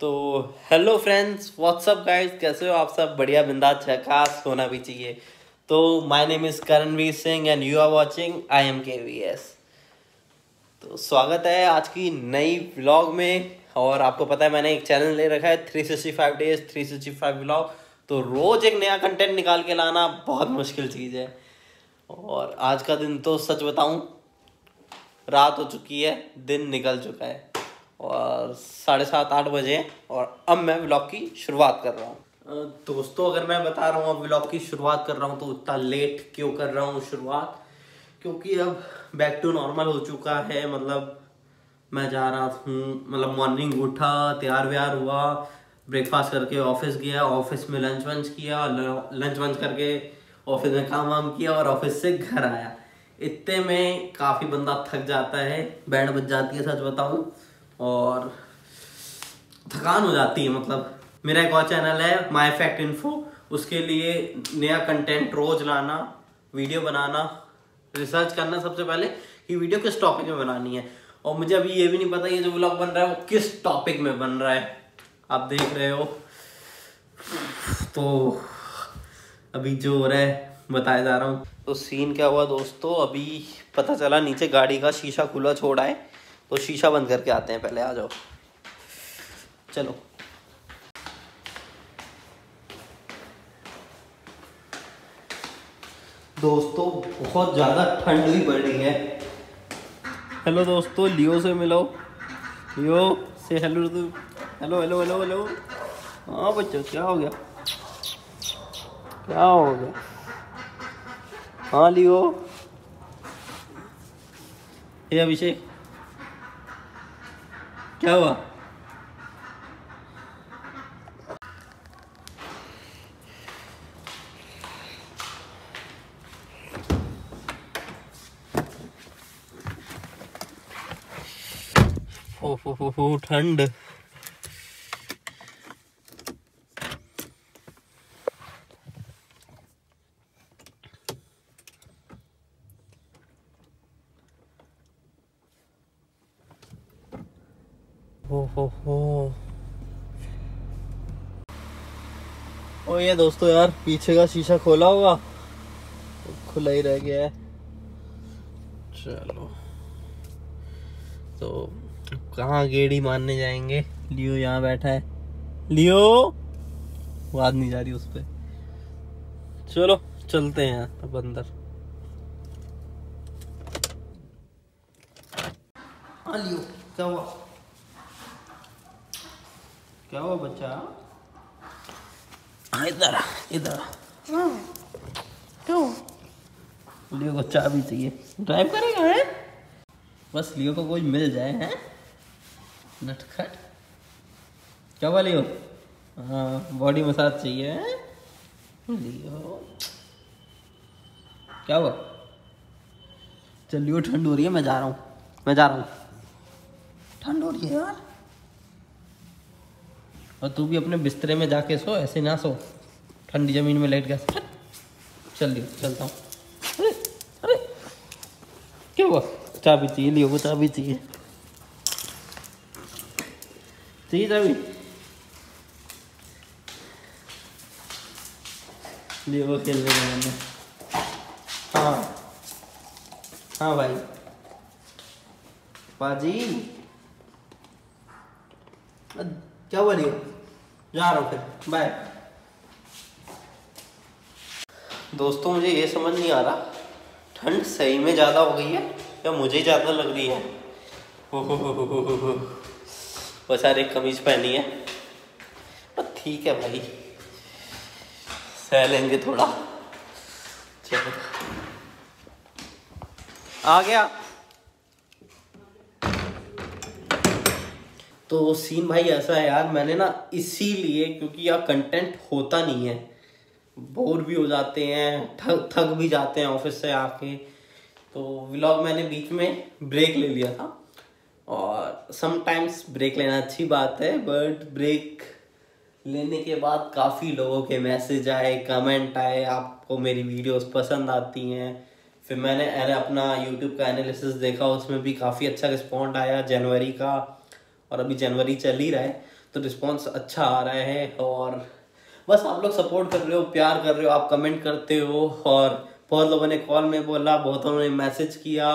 तो hello friends WhatsApp guys कैसे हो आप सब? बढ़िया, बिंदा, झकास, होना भी चाहिए। तो my name is Karanvir Singh and you are watching I M K V S तो स्वागत है आज की नई व्लॉग में। और आपको पता है मैंने एक चैनल ले रखा है 365 डेज़ 365 व्लॉग तो रोज एक नया कंटेंट निकाल के लाना बहुत मुश्किल चीज़ है। और आज का दिन तो सच बताऊँ, रात हो चुकी है, दिन निकल चुका है। और साढ़े सात, आठ बजे और अब मैं व्लॉग की शुरुआत कर रहा हूँ। दोस्तों, अगर मैं बता रहा हूँ, अब व्लॉग की शुरुआत कर रहा हूँ तो इतना लेट क्यों कर रहा हूँ शुरुआत? क्योंकि अब बैक टू नॉर्मल हो चुका है मतलब मैं जा रहा हूँ मतलब मॉर्निंग उठा, तैयार व्यार हुआ ब्रेकफास्ट करके ऑफ़िस गया ऑफ़िस में लंच वंच किया लंच वंच करके ऑफ़िस में काम वाम किया और ऑफ़िस से घर आया। इतने में काफ़ी बंदा थक जाता है, बैंड बज जाती है, सच बताऊँ। और थकान हो जाती है मतलब। मेरा एक और चैनल है माई फैक्ट इन्फो उसके लिए नया कंटेंट रोज लाना वीडियो बनाना रिसर्च करना सबसे पहले कि वीडियो किस टॉपिक में बनानी है। और मुझे अभी ये भी नहीं पता ये जो ब्लॉग बन रहा है, वो किस टॉपिक में बन रहा है। आप देख रहे हो। तो अभी जो हो रहा है, बताया जा रहा हूँ। तो सीन क्या हुआ दोस्तों? अभी पता चला नीचे गाड़ी का शीशा खुला छोड़ा है। तो शीशा बंद करके आते हैं, पहले आ जाओ। चलो। दोस्तों, बहुत ज़्यादा ठंड भी पड़ रही है। हेलो दोस्तों, लियो से मिलो। लियो से hello hello hello hello hello हाँ बच्चों, क्या हो गया? क्या हो गया? हाँ लियो। ये अभिषेक। क्या हुआ? ठंड। हो हो हो। ओ ये दोस्तों यार, पीछे का शीशा खोला होगा। खुला ही रह गया है। चलो। तो कहाँ गेड़ी मारने जाएँगे? लियो यहाँ बैठा है। लियो? बात नहीं जा रही उस पर चलो, चलते हैं अब अंदर। हाँ लियो, क्या हुआ? क्या हुआ बच्चा? हाँ इधर इधर क्यों? लियो को चाबी चाहिए। ड्राइव करेगा है? बस लियो को कोई मिल जाए हैं? नटखट। क्या हुआ लियो? हाँ बॉडी मसाज चाहिए है? लियो। क्या हुआ? चल लियो ठंड हो रही है मैं जा रहा हूँ। मैं जा रहा हूँ। ठंड हो रही है। यार और तू भी अपने बिस्तरे में जाके सो, ऐसे ना सो। ठंडी ज़मीन में लेट गया। चल लियो चलता हूँ। अरे अरे। क्या हुआ? चाबी चाहिए, लियो को चाबी चाहिए। चाहिए चाबी लियो को खेलने का मैंने। हाँ। हाँ भाई। बाजी क्या हुआ लियो जा रहा हूँ फिर। बाय दोस्तों, मुझे ये समझ नहीं आ रहा। ठंड सही में ज़्यादा हो गई है या मुझे ज़्यादा लग रही है? एक कमीज पहनी है। पर ठीक है भाई। सह लेंगे थोड़ा। चलो। आ गया। तो सीन भाई ऐसा है यार, मैंने ना इसीलिए क्योंकि यार कंटेंट होता नहीं है। बोर भी हो जाते हैं थक थक भी जाते हैं ऑफ़िस से आके। तो व्लॉग मैंने बीच में ब्रेक ले लिया था। और समटाइम्स ब्रेक लेना अच्छी बात है बट ब्रेक लेने के बाद काफ़ी लोगों के मैसेज आए कमेंट आए, आपको मेरी वीडियोस पसंद आती हैं। फिर मैंने अपना यूट्यूब का एनालिसिस देखा, उसमें भी काफ़ी अच्छा रिस्पॉन्ड आया जनवरी का। और अभी जनवरी चल ही रहा है तो रिस्पॉन्स अच्छा आ रहा है और बस आप लोग सपोर्ट कर रहे हो, प्यार कर रहे हो, आप कमेंट करते हो और बहुत लोगों ने कॉल में बोला, बहुतों ने मैसेज किया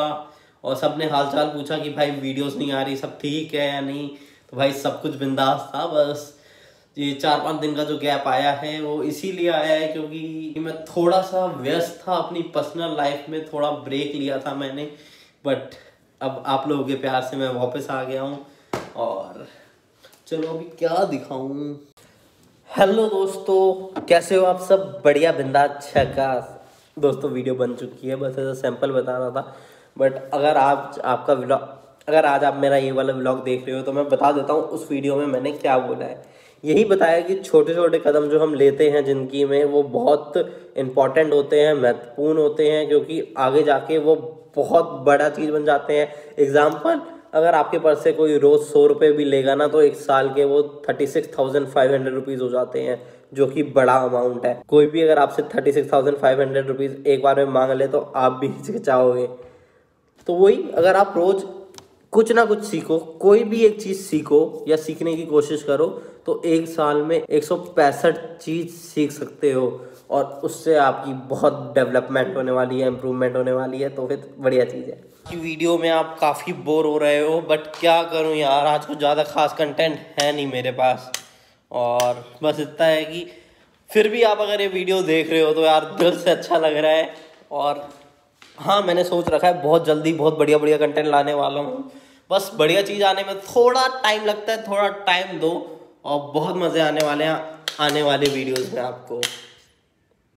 और सबने हाल चाल पूछा कि भाई वीडियोस नहीं आ रही, सब ठीक है या नहीं? तो भाई सब कुछ बिंदास था, बस ये चार पाँच दिन का जो गैप आया है, वो इसीलिए आया है क्योंकि मैं थोड़ा सा व्यस्त था अपनी पर्सनल लाइफ में, थोड़ा ब्रेक लिया था मैंने बट अब आप लोगों के प्यार से मैं वापस आ गया हूँ। और चलो अभी क्या दिखाऊँ। हेलो दोस्तों, कैसे हो आप सब? बढ़िया बिंदा छका दोस्तों वीडियो बन चुकी है, बस ऐसा सैंपल बता रहा था। बट अगर आप, आपका व्लॉग अगर आज आप मेरा ये वाला व्लॉग देख रहे हो तो मैं बता देता हूँ, उस वीडियो में मैंने क्या बोला है। यही बताया कि छोटे छोटे कदम जो हम लेते हैं ज़िंदगी में, वो बहुत इंपॉर्टेंट होते हैं, महत्वपूर्ण होते हैं, क्योंकि आगे जाके वो बहुत बड़ा चीज़ बन जाते हैं। एग्ज़ाम्पल अगर आपके पास से कोई रोज़ सौ रुपये भी लेगा ना तो एक साल के वो thirty six thousand five hundred rupees हो जाते हैं, जो कि बड़ा अमाउंट है। कोई भी अगर आपसे thirty six thousand five hundred rupees एक बार में मांग ले तो आप भी हिचकिचाओगे। तो वही, अगर आप रोज़ कुछ ना कुछ सीखो, कोई भी एक चीज़ सीखो या सीखने की कोशिश करो तो एक साल में एक सौ पैंसठ चीज़ सीख सकते हो और उससे आपकी बहुत डेवलपमेंट होने वाली है, इम्प्रूवमेंट होने वाली है तो फिर बढ़िया चीज़ है। कि वीडियो में आप काफ़ी बोर हो रहे हो बट क्या करूँ यार, आज कुछ ज़्यादा खास कंटेंट है नहीं मेरे पास। और बस इतना है कि फिर भी आप अगर ये वीडियो देख रहे हो तो यार दिल से अच्छा लग रहा है। और हाँ मैंने सोच रखा है, बहुत जल्दी बहुत बढ़िया बढ़िया कंटेंट लाने वाला हूँ। बस बढ़िया चीज़ आने में थोड़ा टाइम लगता है, थोड़ा टाइम दो और बहुत मज़े आने वाले हैं, आने वाले वीडियोस में आपको।